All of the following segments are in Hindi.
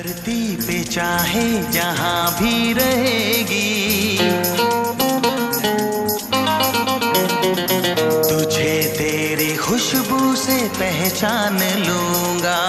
धरती पे चाहे जहाँ भी रहेगी। तुझे तेरी खुशबू से पहचान लूँगा।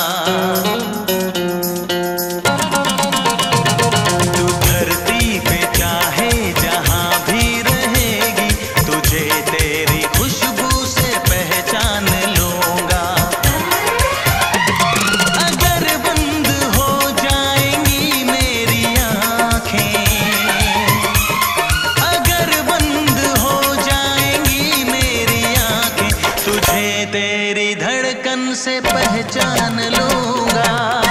तेरी धड़कन से पहचान लूँगा।